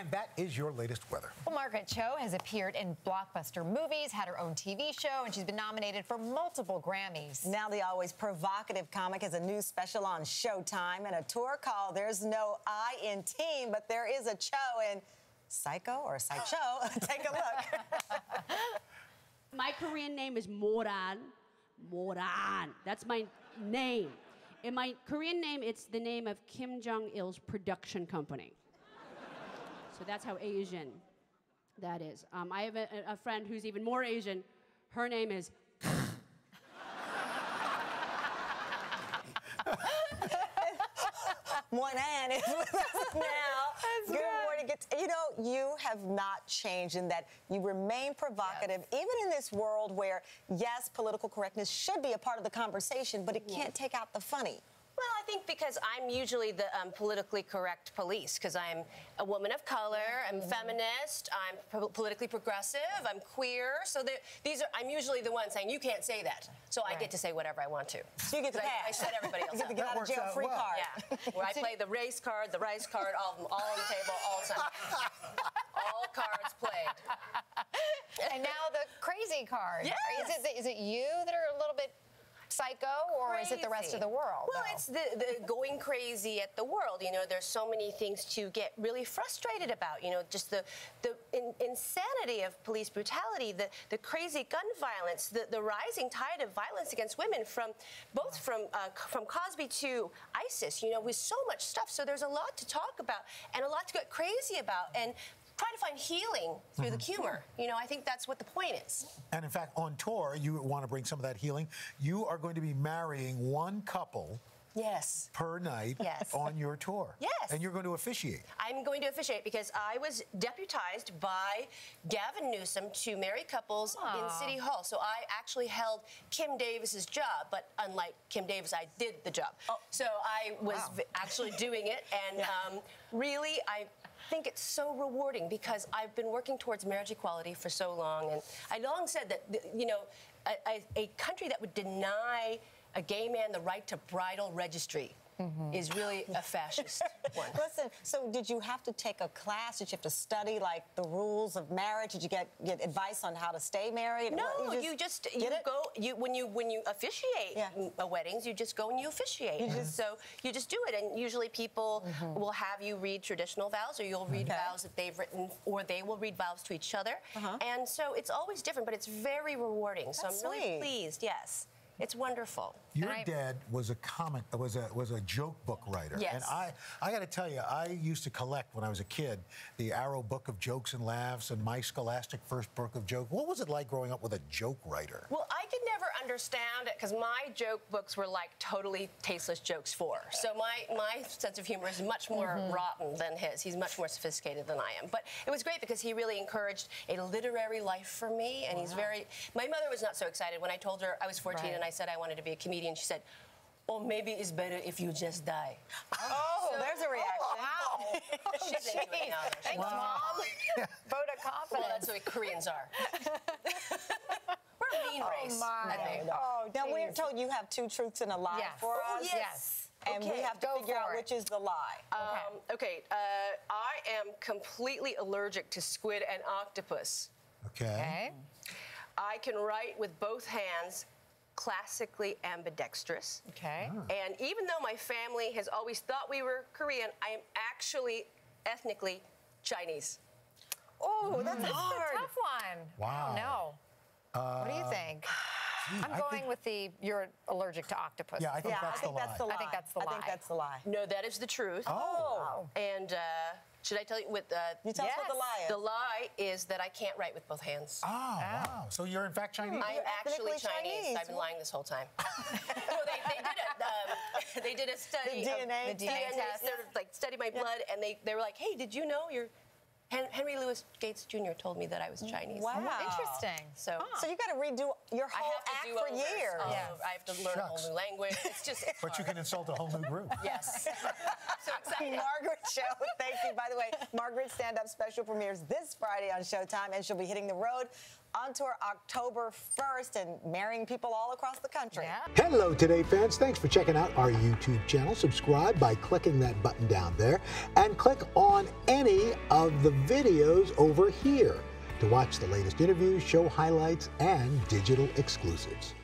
And that is your latest weather. Well, Margaret Cho has appeared in blockbuster movies, had her own TV show, and she's been nominated for multiple Grammys. Now, the always provocative comic has a new special on Showtime and a tour called There's No I in Team, but there is a Cho in Psycho or Psycho. Take a look. My Korean name is Moran. Moran. That's my name. In my Korean name, it's the name of Kim Jong il's production company. So that's how Asian that is. Um, I have a, a friend who's even more Asian. Her name is. Moran is with us now. good, good. morning. It's- You know, you have not changed in that you remain provocative, even in this world where, yes, political correctness should be a part of the conversation, but it can't take out the funny. Well, I think because I'm usually the um, politically correct police, because I'm a woman of color, I'm feminist, I'm po- politically progressive, I'm queer. So the- these are I'm usually the one saying you can't say that. So I get to say whatever I want to. So you get the 'Cause I, I shut everybody else You get the up. get out of jail free well. card. Yeah, where I play the race card, the rice card, all of them, all on the table, all the time. all cards played. And now the crazy card. Yes. Is it, is it you that are a little bit psycho, or is it the rest of the world? Well, though? it's the, the going crazy at the world. You know, there's so many things to get really frustrated about. You know, just the the in, insanity of police brutality, the the crazy gun violence, the, the rising tide of violence against women from both from uh, from Cosby to ISIS. You know, with so much stuff. So there's a lot to talk about and a lot to get crazy about and. Try to find healing through the humor. You know, I think that's what the point is. And in fact, on tour, you want to bring some of that healing. You are going to be marrying one couple Yes. per night Yes. on your tour. Yes. And you're going to officiate. I'm going to officiate because I was deputized by Gavin Newsom to marry couples in City Hall. So I actually held Kim Davis's job, but unlike Kim Davis, I did the job. Oh. So I was Wow. v- actually doing it, and um, really, I think it's so rewarding because I've been working towards marriage equality for so long, and I long said that you know, a, a, a country that would deny a gay man the right to bridal registry. Is really a fascist one. Listen, so did you have to take a class? Did you have to study like the rules of marriage? Did you get get advice on how to stay married? No, you just, you it? go you when you when you officiate Yeah. uh, weddings, you just go and you officiate. so you just do it, and usually people will have you read traditional vows, or you'll read Mm-hmm. Okay. vows that they've written, or they will read vows to each other. Uh-huh. And so it's always different, but it's very rewarding. So I'm really pleased. Yes, it's wonderful. Your I- dad was a comic, was a was a joke book writer, Yes. and I I got to tell you, I used to collect when I was a kid the Arrow Book of Jokes and Laughs and my Scholastic First Book of Jokes. What was it like growing up with a joke writer? Well, I could never understand it because my joke books were like totally tasteless jokes for. So my my sense of humor is much more mm-hmm. rotten than his. He's much more sophisticated than I am. But it was great because he really encouraged a literary life for me, and he's very. My mother was not so excited when I told her I was 14 Right. and I said I wanted to be a comedian. She said. Or maybe it's better if you just die. Oh, there's a reaction. wow. She's into it now. though. Thanks, loves it. Mom. Vote of Well, that's what Koreans are. We're a mean race. my. I think. Oh, now we're told you have two truths and a lie Yes. for Oh, us. yes. And we have to figure out it. which is the lie. Um, okay, uh, I am completely allergic to squid and octopus. Okay. Okay. I can write with both hands, classically ambidextrous. Okay. Ah. And even though my family has always thought we were Korean, I am actually ethnically Chinese. oh, that's This is mm. hard. a tough one. Wow. No. what do you uh, think? I'm going think- with the you're allergic to octopus. Yeah, I think yeah, that's I think the that's the lie. lie. I think that's the I think lie. that's the lie. No, that is the truth. Oh. And uh, should I tell you what uh, You tell us what the lie is. the lie is that I can't write with both hands. Oh, wow. So you're in fact Chinese? I'm You're actually Chinese. Chinese. I've been lying this whole time. no, they, they did a um, they did a study. The of- DNA The DNA test. They sort like studied my blood, and they, they were like, "Hey, did you know your Hen- Henry Louis Gates Jr. told me that I was Chinese. Wow, oh, interesting. So, huh. so you got to redo your whole act for years. Yeah. I have to learn Shucks. a whole new language. It's just. It's but hard. you can insult a whole new group. yes. so excited. Margaret Cho, thank you. By the way, Margaret's stand-up special premieres this Friday on Showtime, and she'll be hitting the road on tour October 1st and marrying people all across the country. Yeah. Hello, Today fans. Thanks for checking out our YouTube channel. Subscribe by clicking that button down there and click on of the videos over here to watch the latest interviews, show highlights, and digital exclusives.